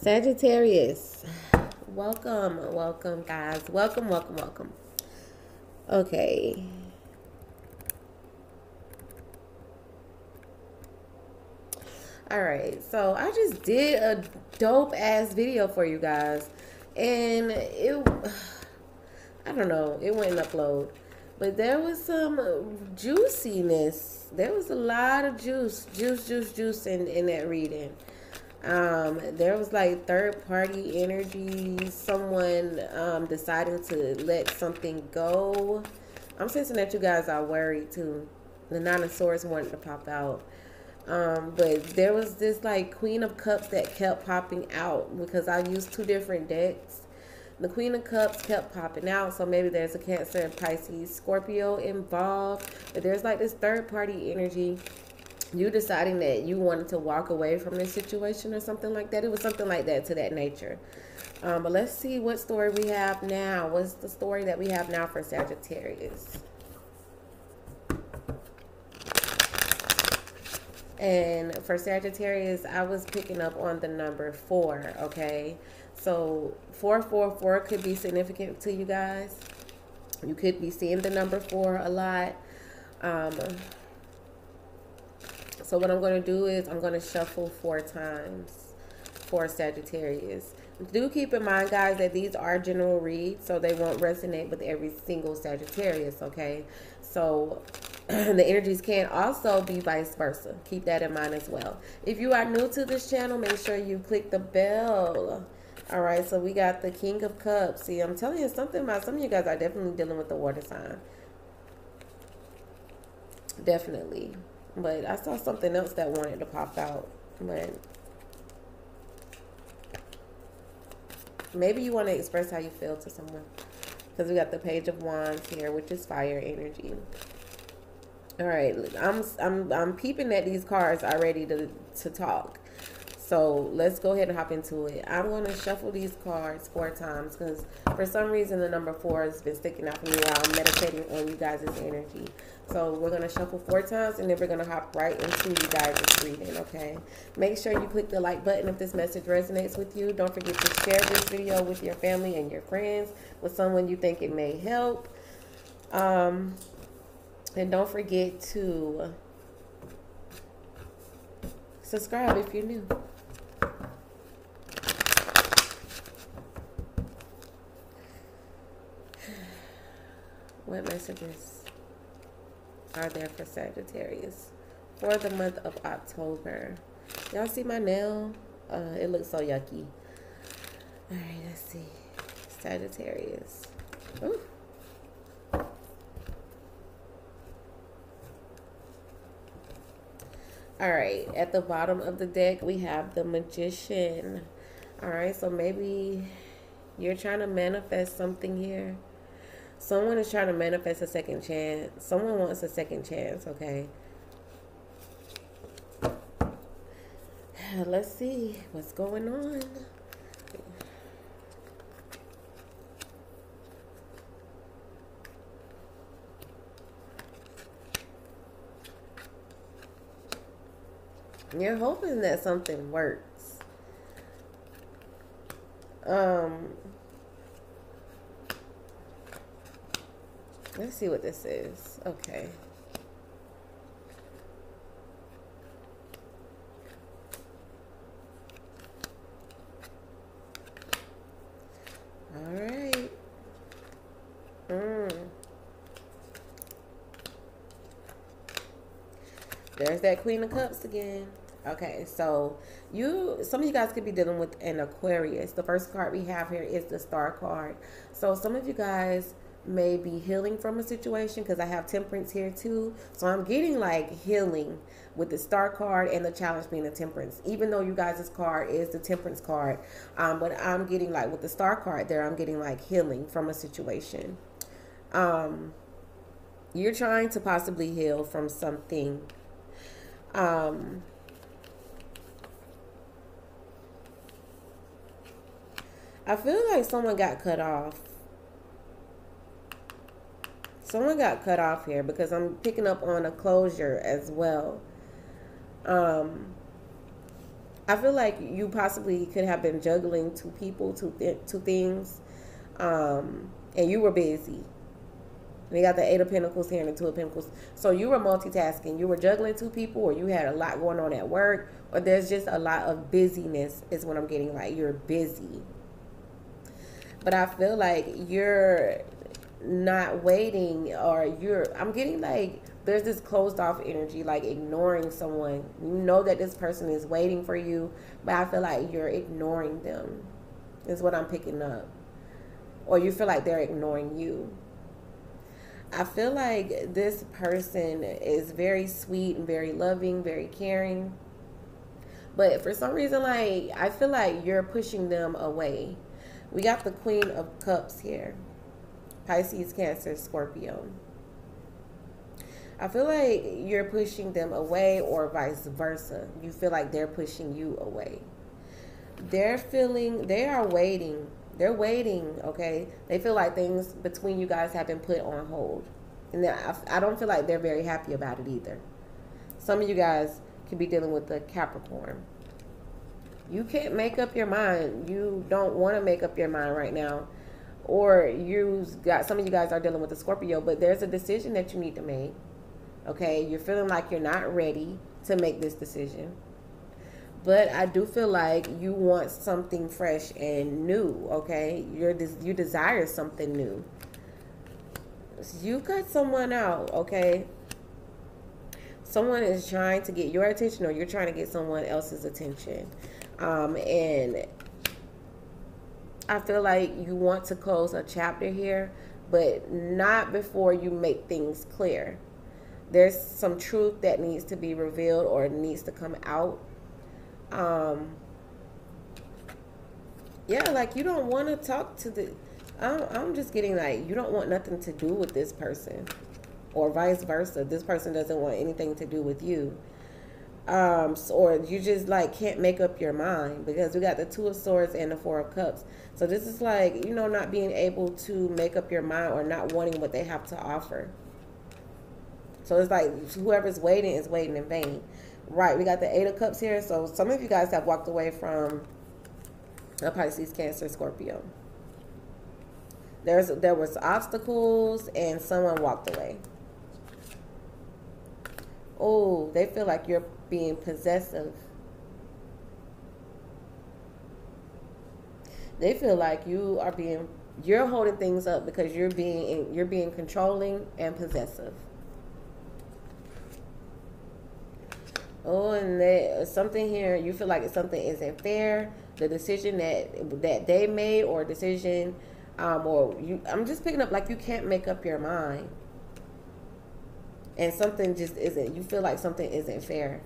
Sagittarius, welcome, welcome, guys. Welcome, welcome, welcome. Okay. All right, so I just did a dope ass video for you guys, and it, I don't know, it wouldn't upload, but there was some juiciness. There was a lot of juice, juice, juice, juice in in that reading. Um, there was like third party energy, someone um, deciding to let something go. I'm sensing that you guys are worried too. The Nine of Swords wanted to pop out. Um, but there was this like Queen of Cups that kept popping out because I used two different decks. The Queen of Cups kept popping out, so maybe there's a Cancer, Pisces, Scorpio involved. But there's like this third party energy. You deciding that you wanted to walk away from this situation or something like that. It was something like that to that nature. Um, but let's see what story we have now. What's the story that we have now for Sagittarius? And for Sagittarius, I was picking up on the number four, okay? So 444 could be significant to you guys. You could be seeing the number four a lot. Um, so what I'm going to do is I'm going to shuffle four times for Sagittarius. Do keep in mind, guys, that these are general reads, so they won't resonate with every single Sagittarius, okay? So the energies can also be vice versa. Keep that in mind as well. If you are new to this channel, make sure you click the bell. All right, so we got the King of Cups. See, I'm telling you something about some of you guys are definitely dealing with the water sign. Definitely. But I saw something else that wanted to pop out. But maybe you want to express how you feel to someone. Because we got the Page of Wands here, which is fire energy. All right, I'm I'm I'm peeping at these cards already to to talk. So let's go ahead and hop into it. I'm going to shuffle these cards four times because for some reason the number four has been sticking out for me while I'm meditating on you guys' energy. So we're going to shuffle four times and then we're going to hop right into you guys' reading, okay? Make sure you click the like button if this message resonates with you. Don't forget to share this video with your family and your friends, with someone you think it may help. Um, and don't forget to subscribe if you're new. What messages are there for Sagittarius for the month of October? Y'all see my nail? Uh, it looks so yucky. All right, let's see. Sagittarius. Ooh. All right, at the bottom of the deck, we have the Magician. All right, so maybe you're trying to manifest something here. Someone is trying to manifest a second chance. Someone wants a second chance, okay? Let's see what's going on. You're hoping that something works. Um, let's see what this is. Okay. All right. Mm. There's that Queen of Cups again. Okay, so you, some of you guys could be dealing with an Aquarius. The first card we have here is the Star card. So some of you guys may be healing from a situation because I have Temperance here too. So I'm getting like healing with the Star card and the challenge being the Temperance. Even though you guys' card is the Temperance card, um, but I'm getting like with the Star card there, I'm getting like healing from a situation. Um, you're trying to possibly heal from something. Um, I feel like someone got cut off. Someone got cut off here because I'm picking up on a closure as well. Um, I feel like you possibly could have been juggling two people, two th- two things, um, and you were busy. You got the Eight of Pentacles here and the Two of Pentacles. So you were multitasking. You were juggling two people, or you had a lot going on at work, or there's just a lot of busyness, is what I'm getting. Like you're busy. But I feel like you're not waiting, or you're, I'm getting like there's this closed off energy, like ignoring someone. You know that this person is waiting for you, but I feel like you're ignoring them, is what I'm picking up. Or you feel like they're ignoring you. I feel like this person is very sweet and very loving, very caring. But for some reason, like, I feel like you're pushing them away. We got the Queen of Cups here Pisces, Cancer, Scorpio. I feel like you're pushing them away or vice versa. You feel like they're pushing you away. They're feeling, they are waiting. They're waiting, okay? They feel like things between you guys have been put on hold. And I don't feel like they're very happy about it either. Some of you guys could be dealing with the Capricorn. You can't make up your mind. You don't want to make up your mind right now. Or you got some of you guys are dealing with the Scorpio, but there's a decision that you need to make Okay, you're feeling like you're not ready to make this decision. But I do feel like you want something fresh and new, okay? You're this you desire something new. You got someone out, okay? Someone is trying to get your attention or you're trying to get someone else's attention. Um, and I feel like you want to close a chapter here, but not before you make things clear there's some truth that needs to be revealed or needs to come out. Um, yeah, like you don't want to talk to the. I'm, I'm just getting like you don't want nothing to do with this person, or vice versa. This person doesn't want anything to do with you. Um, or you just like can't make up your mind because we got the two of swords and the four of cups. So this is like you know not being able to make up your mind or not wanting what they have to offer. So it's like whoever's waiting is waiting in vain. Right, we got the Eight of Cups here. So some of you guys have walked away from a Pisces, Cancer, Scorpio. There's there was obstacles and someone walked away. Oh, they feel like you're being possessive. They feel like you are being you're holding things up because you're being you're being controlling and possessive. oh, and that something here you feel like something isn't fair. The decision that that they made or decision, um, or you, I'm just picking up like you can't make up your mind, and something just isn't. You feel like something isn't fair.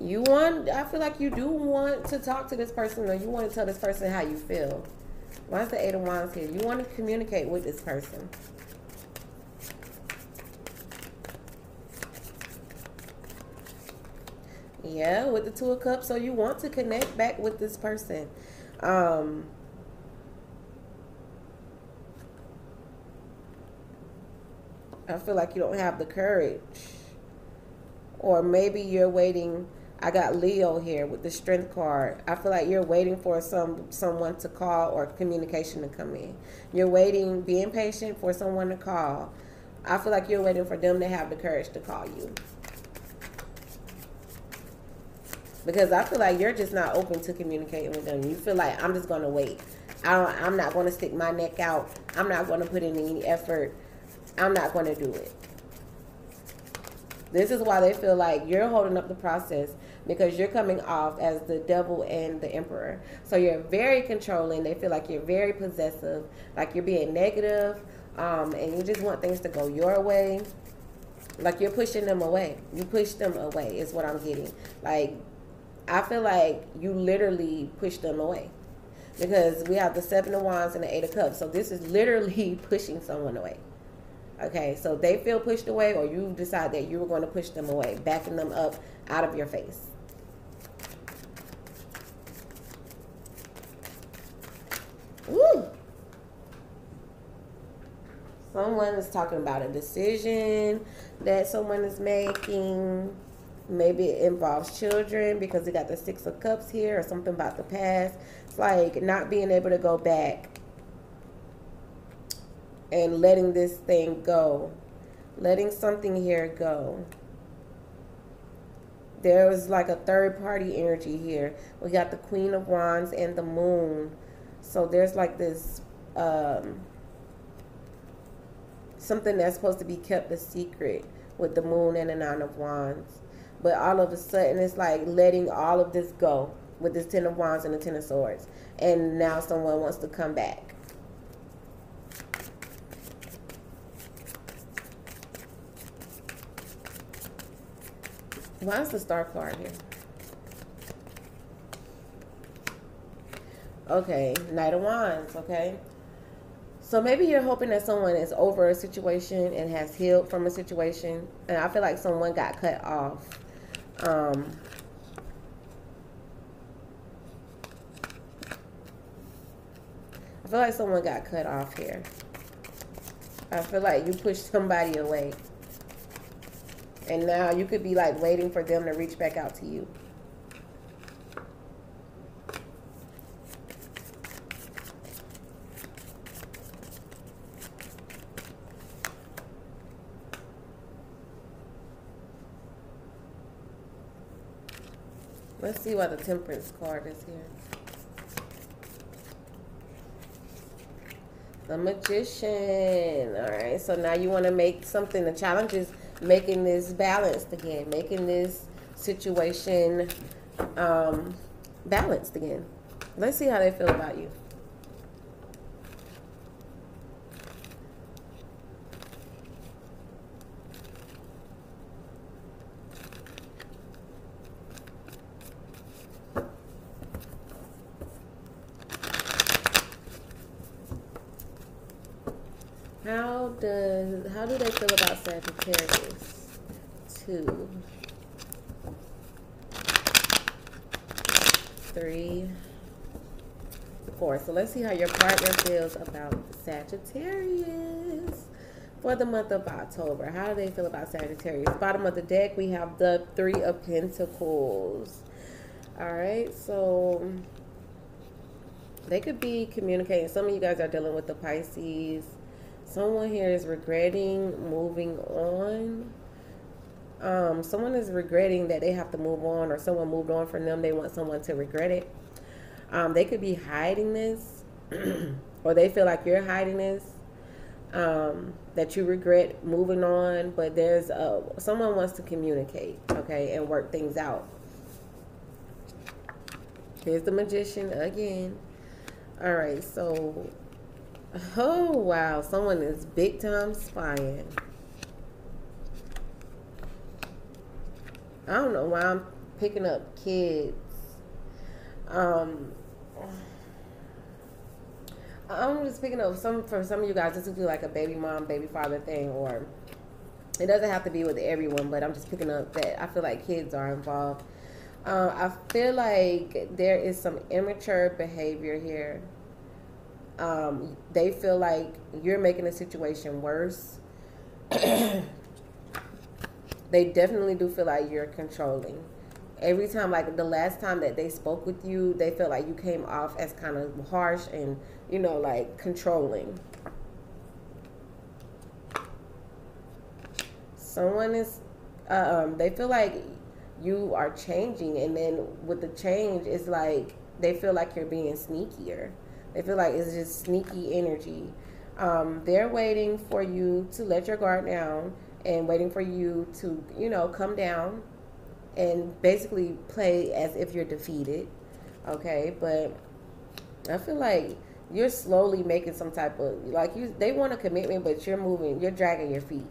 You want, I feel like you do want to talk to this person, or you want to tell this person how you feel. Why is the Eight of Wands here? You want to communicate with this person. Yeah, with the Two of Cups. So you want to connect back with this person. Um, I feel like you don't have the courage. Or maybe you're waiting. I got Leo here with the strength card. I feel like you're waiting for some someone to call or communication to come in. You're waiting, being patient for someone to call. I feel like you're waiting for them to have the courage to call you. because I feel like you're just not open to communicating with them. You feel like I'm just gonna wait. I don't, I'm not gonna stick my neck out. I'm not gonna put in any effort. I'm not gonna do it. This is why they feel like you're holding up the process because you're coming off as the devil and the emperor. So you're very controlling. They feel like you're very possessive, like you're being negative, um, and you just want things to go your way. Like you're pushing them away. You push them away is what I'm getting. Like I feel like you literally push them away because we have the seven of wands and the eight of cups. So this is literally pushing someone away. Okay, so they feel pushed away, or you decide that you were going to push them away, backing them up out of your face. Woo! Someone is talking about a decision that someone is making maybe it involves children because we got the six of cups here or something about the past it's like not being able to go back and letting this thing go. Letting something here go. There was like a third party energy here. We got the queen of wands and the moon. So there's like this um, something that's supposed to be kept a secret with the moon and the nine of wands. But all of a sudden it's like letting all of this go with this ten of wands and the ten of swords. And now someone wants to come back why is the star card here okay knight of wands okay so maybe you're hoping that someone is over a situation and has healed from a situation. And I feel like someone got cut off. Um, I feel like someone got cut off here. I feel like you pushed somebody away. And now you could be like waiting for them to reach back out to you. Let's see why the temperance card is here. The magician. All right. So now you want to make something. The challenge is making this balanced again, making this situation um, balanced again. Let's see how they feel about you. How does how do they feel about Sagittarius? Two, three, four. So let's see how your partner feels about Sagittarius for the month of October. How do they feel about Sagittarius? Bottom of the deck, we have the Three of Pentacles. All right, so they could be communicating. Some of you guys are dealing with the Pisces someone here is regretting moving on. Um, someone is regretting that they have to move on, or someone moved on from them. They want someone to regret it. Um, they could be hiding this, or they feel like you're hiding this. Um, that you regret moving on, but there's a, someone wants to communicate, okay, and work things out. Here's the magician again. All right, so Oh, wow. Someone is big time spying. I don't know why I'm picking up kids. Um, I'm just picking up some for some of you guys. This could be like a baby mom, baby father thing, or it doesn't have to be with everyone. But I'm just picking up that I feel like kids are involved. Uh, I feel like there is some immature behavior here um, they feel like you're making the situation worse. they definitely do feel like you're controlling. Every time, like the last time that they spoke with you, they felt like you came off as kind of harsh and, you know, like controlling. Someone is, um, they feel like you are changing, and then with the change, it's like they feel like you're being sneakier they feel like it's just sneaky energy. Um, they're waiting for you to let your guard down and waiting for you to, you know, come down and basically play as if you're defeated. Okay, but I feel like you're slowly making some type of like you they want a commitment but you're moving you're dragging your feet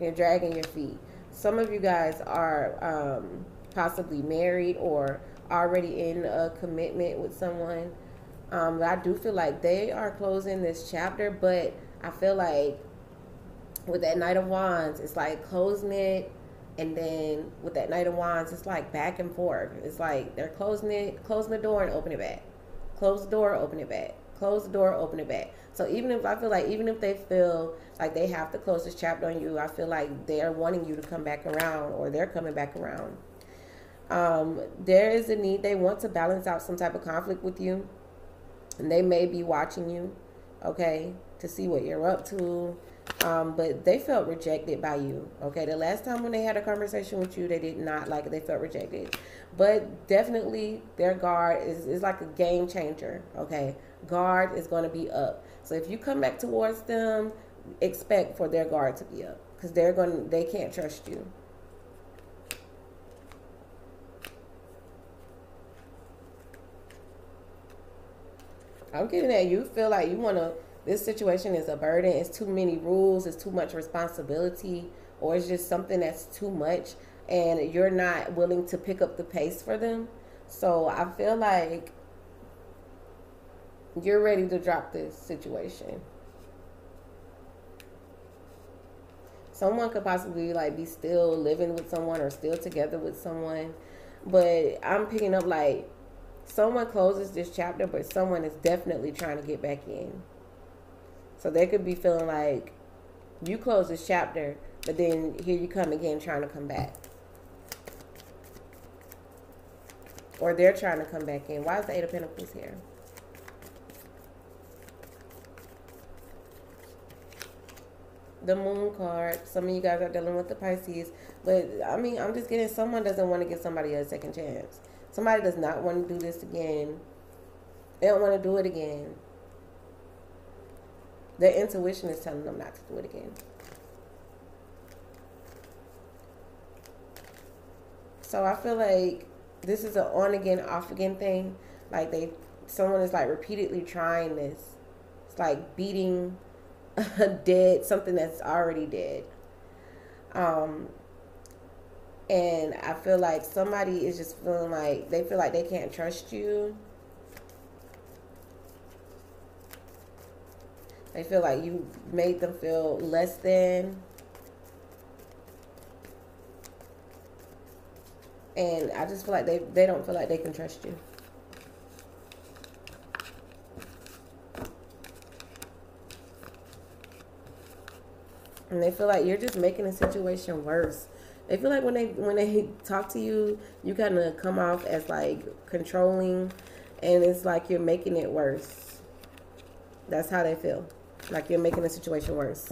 you're dragging your feet some of you guys are um, possibly married or already in a commitment with someone um, I do feel like they are closing this chapter, but I feel like with that Knight of Wands, it's like closing it, and then with that Knight of Wands, it's like back and forth. It's like they're closing it, closing the door and open it back, close the door, open it back, Close the door, open it back. So even if I feel like even if they feel like they have to close this chapter on you, I feel like they're wanting you to come back around or they're coming back around. Um, there is a need. They want to balance out some type of conflict with you, and they may be watching you, okay, to see what you're up to. Um, but they felt rejected by you. Okay, the last time when they had a conversation with you, they did not like it. They felt rejected. But definitely, their guard is, is like a game changer. Okay, guard is going to be up. So if you come back towards them, expect for their guard to be up because they're going. They can't trust you. I'm getting that you. Feel like you want to this situation is a burden, it's too many rules, it's too much responsibility, or it's just something that's too much. And you're not willing to pick up the pace for them. So I feel like you're ready to drop this situation. Someone could possibly like be still living with someone or still together with someone, but I'm picking up like someone closes this chapter, but someone is definitely trying to get back in. So they could be feeling like you close this chapter, but then here you come again trying to come back. Or they're trying to come back in. Why is the Eight of Pentacles here? The Moon card. Some of you guys are dealing with the Pisces. But, I mean, I'm just getting someone doesn't want to give somebody a second chance. Somebody does not want to do this again. They don't want to do it again. Their intuition is telling them not to do it again. So I feel like this is an on again, off again thing. Like they, someone is like repeatedly trying this. It's like beating a dead something that's already dead. Um, and I feel like somebody is just feeling like they feel like they can't trust you They feel like you made them feel less than. And I just feel like they, they don't feel like they can trust you. And they feel like you're just making the situation worse. They feel like when they when they talk to you, you kind of come off as like controlling, and it's like you're making it worse. That's how they feel. Like you're making the situation worse.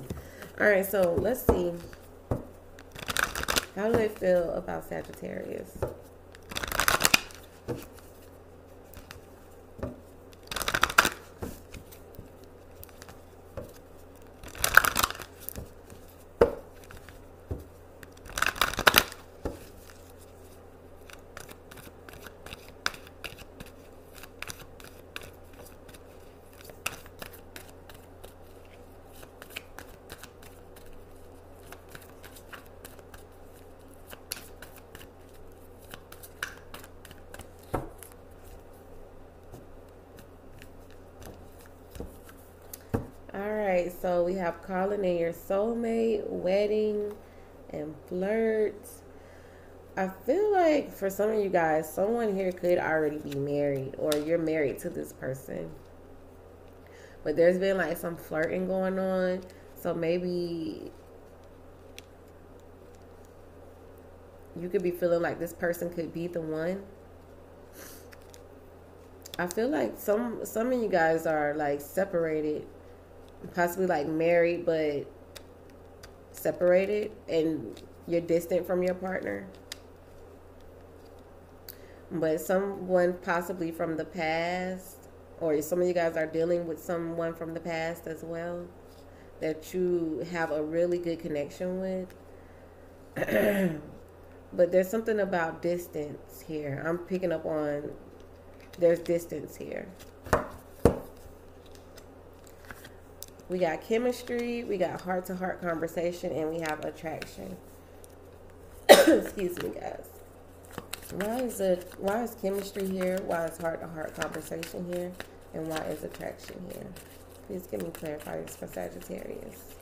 All right, so let's see. How do they feel about Sagittarius? so we have calling in your soulmate, wedding, and flirts. I feel like for some of you guys, someone here could already be married or you're married to this person. But there's been like some flirting going on. So maybe you could be feeling like this person could be the one. I feel like some some of you guys are like separated possibly like married but separated and you're distant from your partner. But someone possibly from the past, or some of you guys are dealing with someone from the past as well that you have a really good connection with. but there's something about distance here. I'm picking up on there's distance here. We got chemistry, we got heart to heart conversation, and we have attraction. Excuse me, guys. Why is it why is chemistry here? Why is heart to heart conversation here? And why is attraction here? Please give me clarifiers for Sagittarius.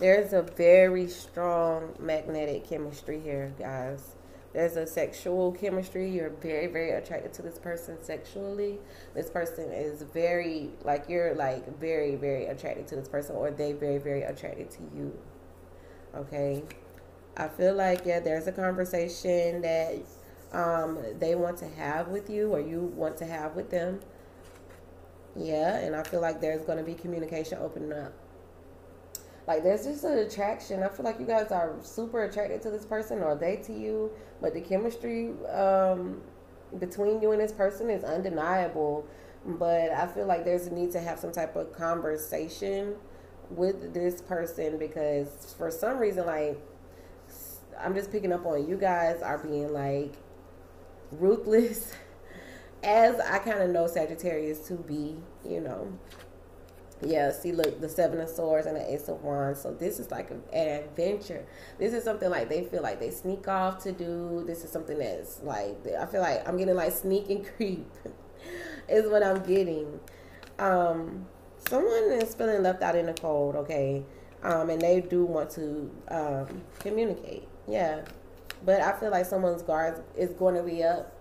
There's a very strong magnetic chemistry here, guys. There's a sexual chemistry. You're very, very attracted to this person sexually. This person is very, like, you're like very, very attracted to this person, or they very, very attracted to you. Okay. I feel like, yeah, there's a conversation that um, they want to have with you, or you want to have with them. Yeah, and I feel like there's going to be communication opening up like there's just an attraction. I feel like you guys are super attracted to this person or they to you, but the chemistry um, between you and this person is undeniable. But I feel like there's a need to have some type of conversation with this person because for some reason, like I'm just picking up on you guys are being like ruthless, as I kind of know Sagittarius to be, you know. Yeah, see, look, the Seven of Swords and the Ace of Wands. So this is like an adventure. This is something like they feel like they sneak off to do. This is something that's like I feel like I'm getting like sneak and creep, is what I'm getting. Um, someone is feeling left out in the cold. Okay, um, and they do want to um, communicate. Yeah, but I feel like someone's guard is going to be up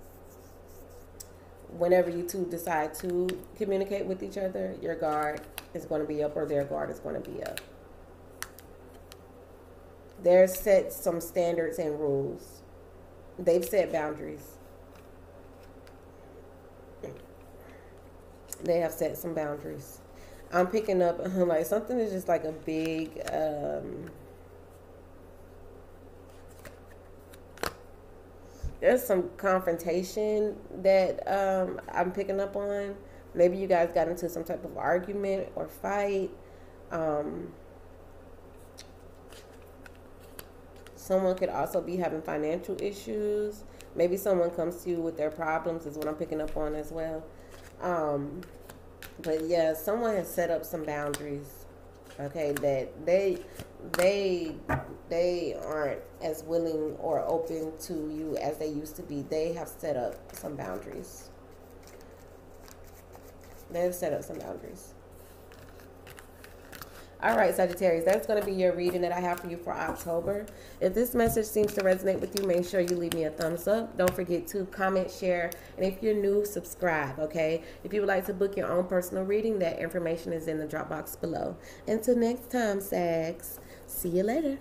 whenever you two decide to communicate with each other, your guard is going to be up or their guard is going to be up. There's set some standards and rules. They've set boundaries. They have set some boundaries. I'm picking up like something is just like a big um, there's some confrontation that um, I'm picking up on. Maybe you guys got into some type of argument or fight. Um, someone could also be having financial issues. Maybe someone comes to you with their problems, is what I'm picking up on as well. Um, but yeah, someone has set up some boundaries. Okay, that they they they aren't as willing or open to you as they used to be. They have set up some boundaries. They have set up some boundaries. All right, Sagittarius, that's going to be your reading that I have for you for October. If this message seems to resonate with you, make sure you leave me a thumbs up. Don't forget to comment, share, and if you're new, subscribe, okay? If you would like to book your own personal reading, that information is in the drop box below. Until next time, Sags, see you later.